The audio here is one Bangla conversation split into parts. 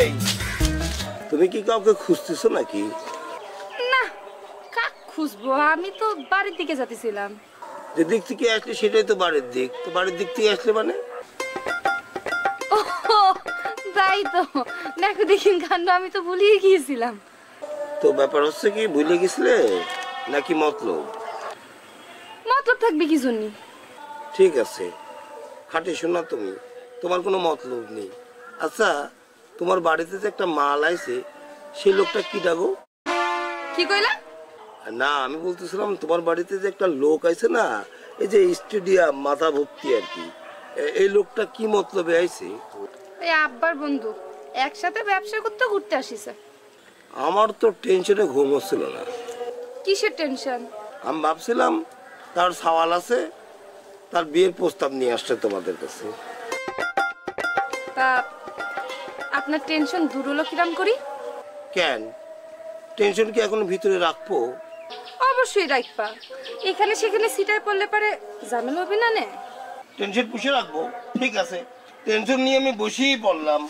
এই তুমি কি কাউকে খুঁজতেছো নাকি? না কাক খুঁজবো? আমি তো বাড়ির দিকে যাতেছিলাম যে দিক থেকে আসলে সেটাই তো বাড়ির দিক। তো বাড়ির দিক থেকে আসলে মানে? তাই তো। দেখো দেখিন কাণ্ড আমি তো ভুলিয়ে গিয়েছিলাম। তো ব্যাপার হচ্ছে কি ভুলে গেছিলে? নাকি মতলব? মতলব থাকবে কি জন্য? ঠিক আছে। খাটে শোনা তুমি তোমার কোনো মতলব নেই। আচ্ছা তোমার বাড়িতে যে একটা মাল আইছে সেই লোকটা কি ডাকো কি কইলা? না আমি বলতেছিলাম তোমার বাড়িতে যে একটা লোক আইছে না এই যে স্টেডিয়াম মাথা ভক্তি আর কি এই লোকটা কি মতলবে আইছে? এই আব্বার বন্ধু একসাথে ব্যবসা করতে ঘুরতে আসিছে। আমার তো টেনশনে ঘুম হচ্ছিল না। কিসের টেনশন? আমি ভাবছিলাম তার সওয়াল আছে তার বিয়ের প্রস্তাব নিয়ে আসছে তোমাদের কাছে। তা আপনার টেনশন দূর হলো কিরাম করি? কেন? টেনশন কি এখন ভিতরে রাখব? অবশ্যই রাখবা। এখানে সেখানে সিটায় পড়লে পারে ঝামেলা হবে না নে? টেনশন পুষে রাখব? ঠিক আছে। টেনশন নিয়ে আমি বসেই পড়লাম।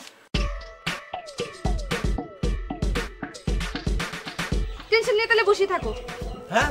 টেনশন নিয়ে তাহলে বসে থাকো। হ্যাঁ?